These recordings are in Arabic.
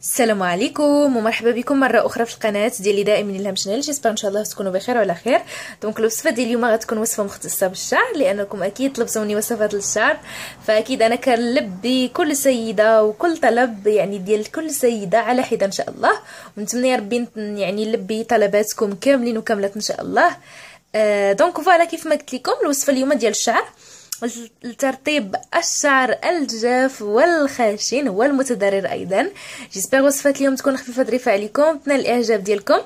السلام عليكم ومرحبا بكم مرة أخرى في القناة ديالي دائما الهام شانيل. j'espère إن شاء الله تكونوا بخير وعلى خير. donc الوصفة ديال اليوم غتكون وصفة مختصة بالشعر لأنكم أكيد طلبتوني وصفات للشعر فأكيد أنا كنلبي كل سيدة وكل طلب يعني ديال كل سيدة على حدة إن شاء الله. ونتمنى يا ربي يعني نلبي طلباتكم كاملين وكاملات إن شاء الله. آه donc voilà كيف ما قلت لكم الوصفة اليوم ديال الشعر. لترطيب الشعر الجاف والخشن والمتضرر أيضا. j'espère وصفه اليوم تكون خفيفة ظريفة عليكم. تنال الإعجاب ديالكم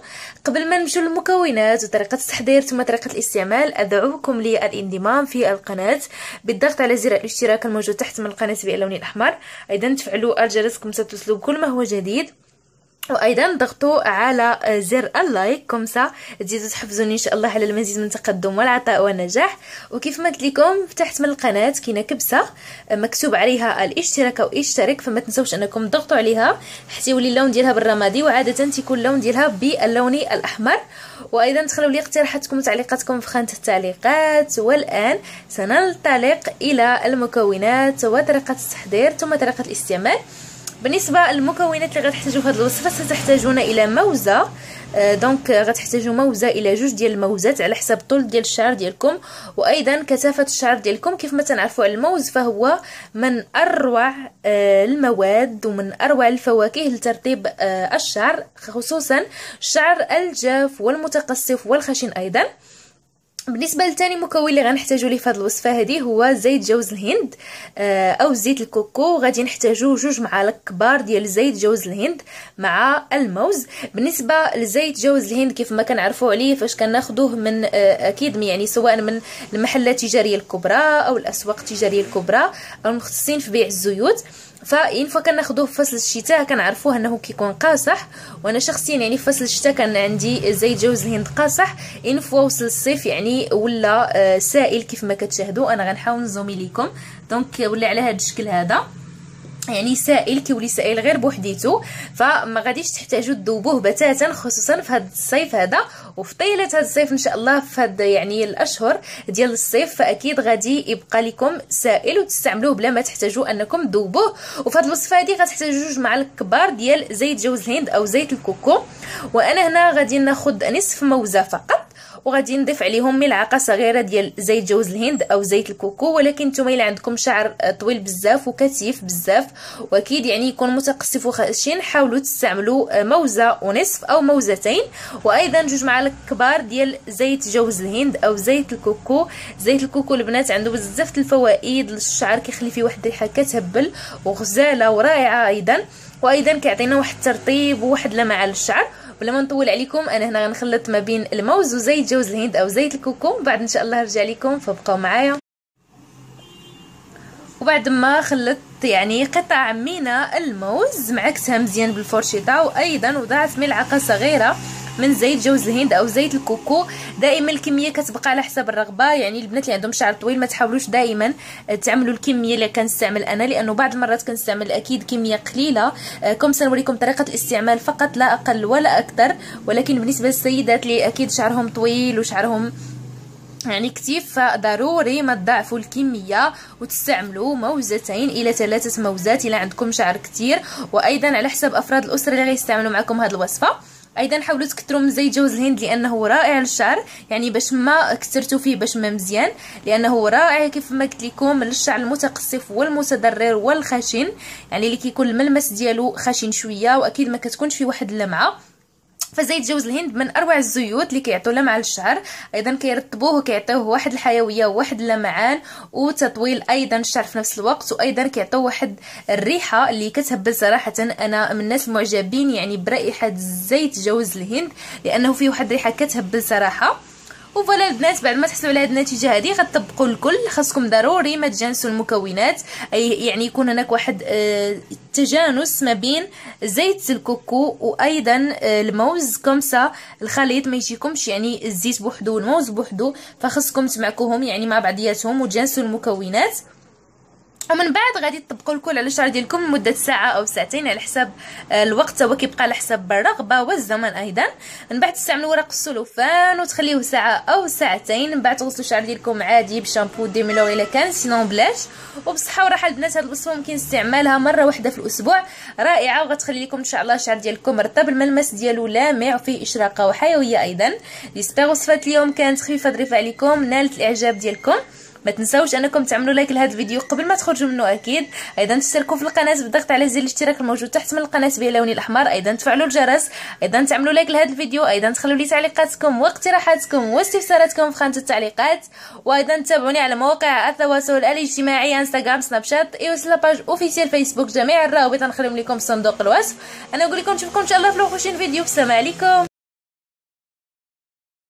قبل ما نمشيو للمكونات وطريقة التحضير ثم طريقة الاستعمال أدعوكم للانضمام في القناة. بالضغط على زر الاشتراك الموجود تحت من القناة باللون الأحمر. أيضا تفعلوا الجرس كم تصلوا بكل ما هو جديد. وأيضا ضغطوا على زر ال like comme ça تزيدوا تحفزوني إن شاء الله على المزيد من التقدم والعطاء والنجاح. وكيف ما قلت لكم تحت من القناة كاينة كبسة مكتوب عليها الاشتراك أو اشترك فما تنسوش أنكم تضغطوا عليها حتى يولي اللون ديالها بالرمادي وعادة تيكون اللون ديالها باللون الأحمر. وأيضا تخلوا لي اقتراحاتكم وتعليقاتكم في خانة التعليقات. والآن سننطلق إلى المكونات وطريقة التحضير ثم طريقة الاستعمال. بالنسبة للمكونات اللي غتحتاجوا في هذه الوصفة ستحتاجون إلى موزة. آه، دونك غتحتاجوا موزة إلى جوج ديال الموزات على حسب الطول ديال الشعر ديالكم. وأيضا كثافة الشعر ديالكم كيف ما تنعرفوا على الموز فهو من أروع آه، المواد ومن أروع الفواكه لترطيب آه، الشعر خصوصا الشعر الجاف والمتقصف والخشن أيضا. بالنسبة لثاني مكون اللي غنحتاجو ليه في هذه الوصفة هذه هو زيت جوز الهند آه، أو زيت الكوكو. غادي نحتاجو جوج معالق كبار ديال زيت جوز الهند مع الموز. بالنسبة لزيت جوز الهند كيف ما كنعرفوا عليه فاش كناخذوه من آه، أكيد يعني سواء من المحلات التجارية الكبرى أو الأسواق التجارية الكبرى أو المختصين في بيع الزيوت. ف une fois كناخذوه في فصل الشتاء كنعرفوه أنه كيكون قاصح وأنا شخصيا يعني في فصل الشتاء كان عندي زيت جوز الهند قاصح une fois وصل الصيف يعني ولا آه، سائل كيف ما كتشاهدوا أنا غنحاول ن zoomer لكم donc voilà على هذا الشكل هذا. يعني سائل كيولي سائل غير بوحديتو. فما غاديش تحتاجوا تذوبوه بتاتا خصوصا في هذا الصيف هذا. وفي طيلة هذا الصيف إن شاء الله في هذا يعني الأشهر ديال الصيف فأكيد غادي يبقى لكم سائل وتستعملوه بلا ما تحتاجوا أنكم تذوبوه. وفي هذه الوصفة هذه غتحتاجوا جوج معالق كبار ديال زيت جوز الهند أو زيت الكوكو. وأنا هنا غادي ناخذ نصف موزة فقط. وغادي نضيف عليهم ملعقة صغيرة ديال زيت جوز الهند أو زيت الكوكو ولكن نتوما إلا عندكم شعر طويل بزاف وكثيف بزاف وأكيد يعني يكون متقصف وخشن حاولوا تستعملوا موزة ونصف أو موزتين. وأيضا جوج معالق كبار ديال زيت جوز الهند أو زيت الكوكو. زيت الكوكو البنات عنده بزاف الفوائد للشعر كيخلي فيه واحد الريحه كتهبل وغزالة ورائعة أيضا. وأيضا كيعطينا واحد الترطيب وواحد لمعه للشعر بلا ما نطول عليكم أنا هنا غنخلط ما بين الموز وزيت جوز الهند أو زيت الكوكو بعد إن شاء الله نرجع لكم فبقاو معايا. وبعد ما خلطت يعني قطع من الموز معكتها مزيان بالفرشيطة وأيضا وضعت ملعقة صغيرة. من زيت جوز الهند أو زيت الكوكو. دائما الكمية كتبقى على حسب الرغبة. يعني البنات اللي عندهم شعر طويل ما تحاولوش دائما تعملوا الكمية اللي كنستعمل أنا لأنه بعض المرات كنستعمل أكيد كمية قليلة. آه، كم سنوريكم طريقة الاستعمال فقط لا أقل ولا أكثر. ولكن بالنسبة للسيدات اللي أكيد شعرهم طويل وشعرهم يعني كتيف فضروري ما تضاعفوا الكمية وتستعملوا موزتين إلى ثلاثة موزات. إلى عندكم شعر كتير. وأيضا على حسب أفراد الأسرة اللي غيستعملوا معكم هذه الوصفة. أيضا حاولوا تكثروا من زيت جوز الهند لأنه رائع للشعر يعني باش ما كثرتوا فيه باش ما مزيان لأنه رائع كيف ما قلت لكم للشعر المتقصف والمتضرر والخشن يعني اللي كيكون الملمس ديالو خشن شوية وأكيد ما كتكونش فيه واحد اللمعة. فزيت جوز الهند من أروع الزيوت اللي كيعطيو لمعه للشعر أيضا كيرطبوه وكيعطيوه واحد الحيوية وواحد اللمعان وتطويل أيضا الشعر في نفس الوقت وأيضا كيعطيو واحد الريحة اللي كتهبل صراحة. أنا من الناس المعجبين يعني برائحة زيت جوز الهند لأنه فيه واحد الريحة كتهبل صراحة. وفوالا البنات بعد ما تحصلوا على هذه النتيجة هذه غتطبقوا الكل. خاصكم ضروري ما تجانسوا المكونات. أي يعني يكون هناك واحد آه تجانس ما بين زيت الكوكو وأيضا آه الموز. كومسا الخليط ما يجيكمش يعني الزيت بوحدو والموز بوحدو. فخصكم تمعكوهم يعني مع بعضياتهم وتجانسوا المكونات. ومن بعد غادي تطبقوا الكل على الشعر ديالكم لمده ساعة أو ساعتين على حساب آه، الوقت هو كيبقى على حساب الرغبة والزمن أيضا. من بعد تستعملوا ورق السلوفان وتخليوه ساعة أو ساعتين. من بعد تغسلوا الشعر ديالكم عادي بشامبو démêlant إلا كان sinon بلاش. وبصحة وراحة البنات هاد الوصفه ممكن استعمالها مرة واحدة في الأسبوع. رائعة وغتخلي لكم إن شاء الله الشعر ديالكم رطب الملمس ديالو لامع وفيه إشراقة وحيوية أيضا. j'espère وصفه اليوم كانت خفيفة ظريفه عليكم. نالت الإعجاب ديالكم. ما تنساوش انكم تعملوا like لهذا الفيديو قبل ما تخرجوا منه أكيد. أيضا تشتركوا في القناة بالضغط على زر الاشتراك الموجود تحت من القناة بلون الأحمر. أيضا تفعلوا الجرس. أيضا تعملوا like لهذا الفيديو. أيضا تخلوا لي تعليقاتكم واقتراحاتكم واستفساراتكم في خانة التعليقات. وأيضا تابعوني على مواقع التواصل الاجتماعي انستغرام سناب شات aussi la page officielle فيسبوك جميع الروابط. نخليهم لكم في صندوق الوصف. أنا نقول لكم نشوفكم إن شاء الله في la prochaine vidéo. السلام عليكم.